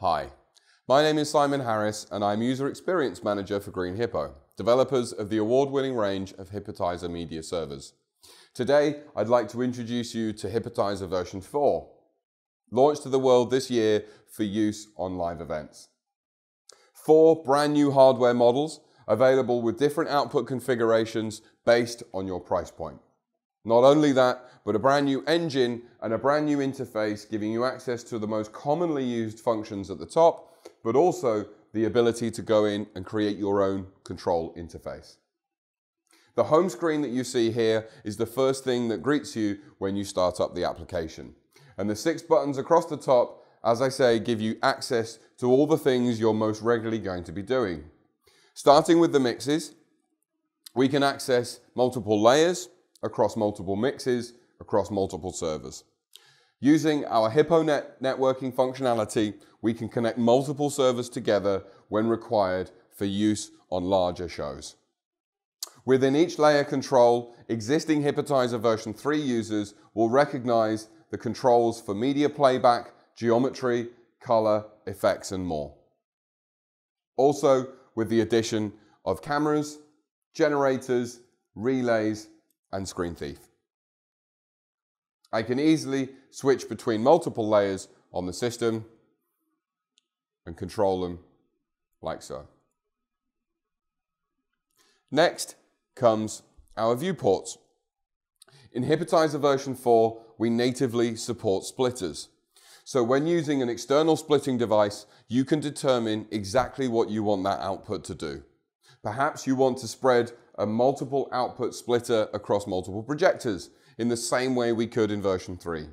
Hi, my name is Simon Harris and I'm User Experience Manager for Green Hippo, developers of the award-winning range of Hippotizer media servers. Today, I'd like to introduce you to Hippotizer version 4, launched to the world this year for use on live events. Four brand new hardware models available with different output configurations based on your price point. Not only that, but a brand new engine and a brand new interface giving you access to the most commonly used functions at the top, but also the ability to go in and create your own control interface. The home screen that you see here is the first thing that greets you when you start up the application. And the six buttons across the top, as I say, give you access to all the things you're most regularly going to be doing. Starting with the mixes, we can access multiple layers, across multiple mixes, across multiple servers. Using our HippoNet networking functionality, we can connect multiple servers together when required for use on larger shows. Within each layer control, existing Hippotizer version 3 users will recognize the controls for media playback, geometry, color, effects, and more. Also, with the addition of cameras, generators, relays, and screen thief. I can easily switch between multiple layers on the system and control them like so. Next comes our viewports. In Hippotizer version 4, we natively support splitters. So when using an external splitting device, you can determine exactly what you want that output to do. Perhaps you want to spread a multiple output splitter across multiple projectors in the same way we could in version 3.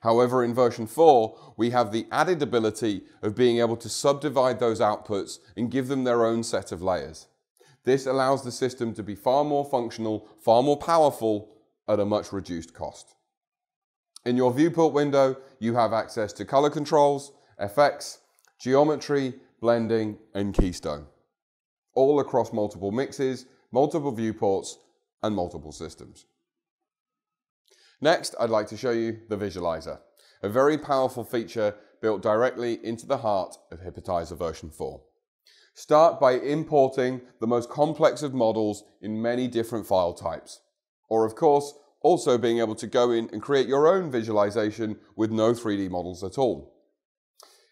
However, in version 4, we have the added ability of being able to subdivide those outputs and give them their own set of layers. This allows the system to be far more functional, far more powerful at a much reduced cost. In your viewport window, you have access to color controls, effects, geometry, blending, and keystone all across multiple mixes, multiple viewports, and multiple systems. Next, I'd like to show you the visualizer, a very powerful feature built directly into the heart of Hippotizer version 4. Start by importing the most complex of models in many different file types. Or of course, also being able to go in and create your own visualization with no 3D models at all.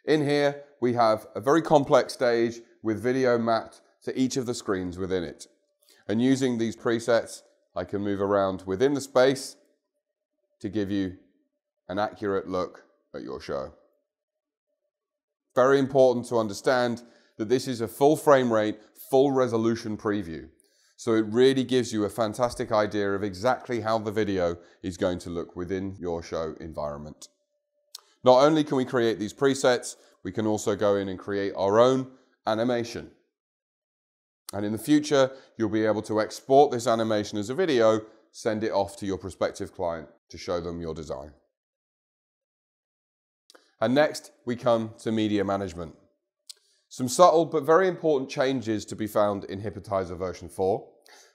In here, we have a very complex stage with video mapped to each of the screens within it. And using these presets, I can move around within the space to give you an accurate look at your show. Very important to understand that this is a full frame rate, full resolution preview. So it really gives you a fantastic idea of exactly how the video is going to look within your show environment. Not only can we create these presets, we can also go in and create our own animation. And in the future, you'll be able to export this animation as a video, send it off to your prospective client to show them your design. And next, we come to media management. Some subtle but very important changes to be found in Hippotizer version 4.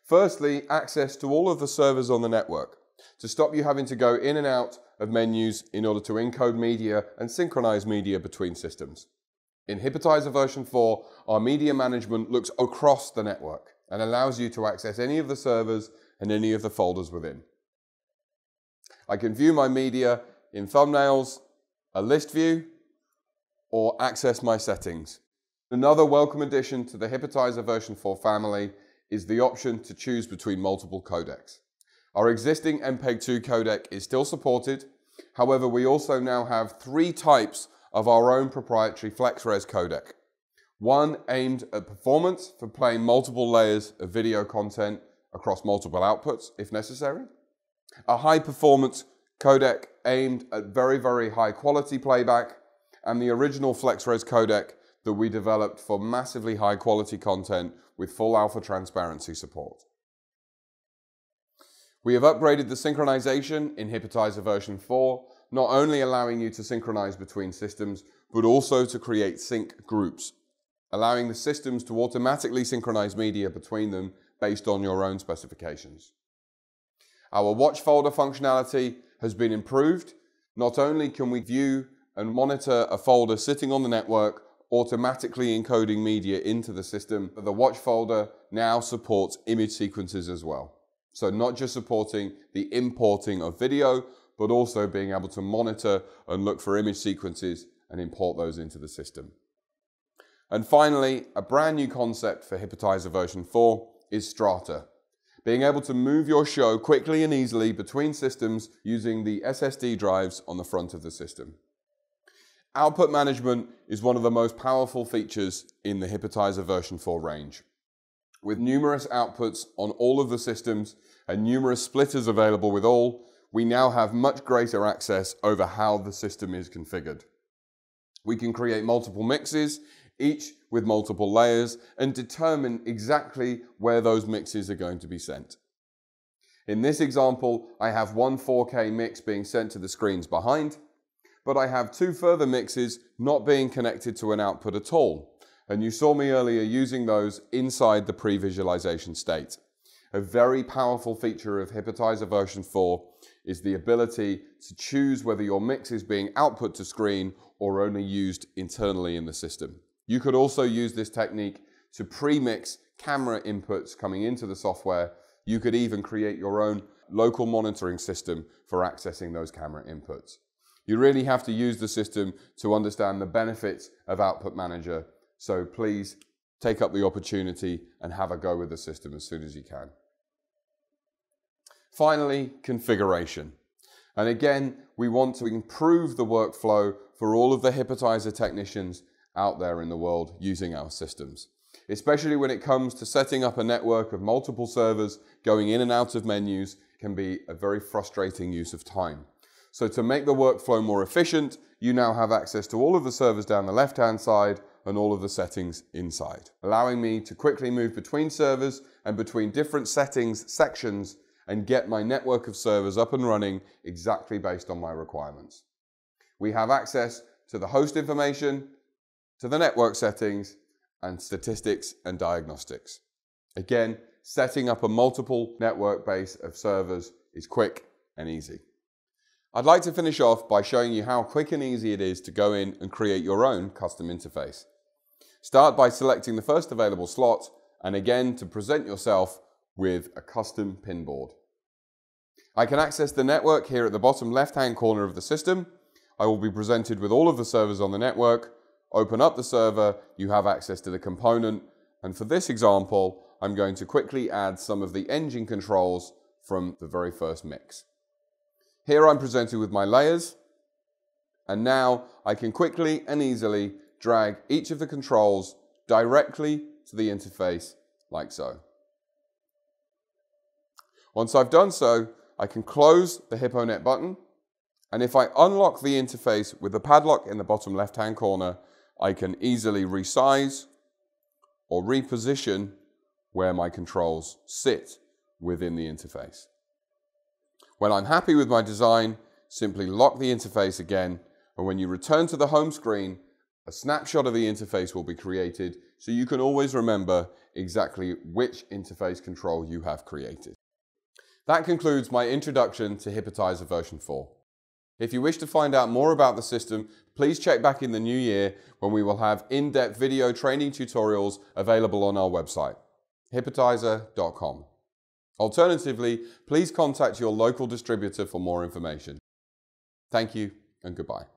Firstly, access to all of the servers on the network to stop you having to go in and out of menus in order to encode media and synchronize media between systems. In Hippotizer version 4, our media management looks across the network and allows you to access any of the servers and any of the folders within. I can view my media in thumbnails, a list view, or access my settings. Another welcome addition to the Hippotizer version 4 family is the option to choose between multiple codecs. Our existing MPEG-2 codec is still supported. However, we also now have three types of our own proprietary FlexRes codec. One aimed at performance for playing multiple layers of video content across multiple outputs if necessary. A high performance codec aimed at very, very high quality playback and the original FlexRes codec that we developed for massively high quality content with full alpha transparency support. We have upgraded the synchronization in Hippotizer version 4 not only allowing you to synchronize between systems, but also to create sync groups, allowing the systems to automatically synchronize media between them based on your own specifications. Our watch folder functionality has been improved. Not only can we view and monitor a folder sitting on the network automatically encoding media into the system. But the watch folder now supports image sequences as well. So not just supporting the importing of video, but also being able to monitor and look for image sequences and import those into the system. And finally, a brand new concept for Hippotizer version 4 is Strata. Being able to move your show quickly and easily between systems using the SSD drives on the front of the system. Output management is one of the most powerful features in the Hippotizer version 4 range. With numerous outputs on all of the systems and numerous splitters available with all, we now have much greater access over how the system is configured. We can create multiple mixes, each with multiple layers, and determine exactly where those mixes are going to be sent. In this example, I have one 4K mix being sent to the screens behind, but I have two further mixes not being connected to an output at all. And you saw me earlier using those inside the pre-visualization state. A very powerful feature of Hippotizer version 4 is the ability to choose whether your mix is being output to screen or only used internally in the system. You could also use this technique to pre-mix camera inputs coming into the software. You could even create your own local monitoring system for accessing those camera inputs. You really have to use the system to understand the benefits of Output Manager. So please take up the opportunity and have a go with the system as soon as you can. Finally, configuration. And again, we want to improve the workflow for all of the Hippotizer technicians out there in the world using our systems. Especially when it comes to setting up a network of multiple servers going in and out of menus can be a very frustrating use of time. So to make the workflow more efficient, you now have access to all of the servers down the left-hand side and all of the settings inside, allowing me to quickly move between servers and between different settings sections and get my network of servers up and running exactly based on my requirements. We have access to the host information, to the network settings, and statistics and diagnostics. Again, setting up a multiple network base of servers is quick and easy. I'd like to finish off by showing you how quick and easy it is to go in and create your own custom interface. Start by selecting the first available slot and again to present yourself with a custom pin board. I can access the network here at the bottom left hand corner of the system. I will be presented with all of the servers on the network. Open up the server, you have access to the component and for this example I'm going to quickly add some of the engine controls from the very first mix. Here I'm presented with my layers, and now I can quickly and easily drag each of the controls directly to the interface like so. Once I've done so, I can close the HippoNet button, and if I unlock the interface with the padlock in the bottom left-hand corner, I can easily resize or reposition where my controls sit within the interface. When I'm happy with my design, simply lock the interface again, and when you return to the home screen, a snapshot of the interface will be created so you can always remember exactly which interface control you have created. That concludes my introduction to Hippotizer version 4. If you wish to find out more about the system, please check back in the new year when we will have in-depth video training tutorials available on our website, hippotizer.com. Alternatively, please contact your local distributor for more information. Thank you and goodbye.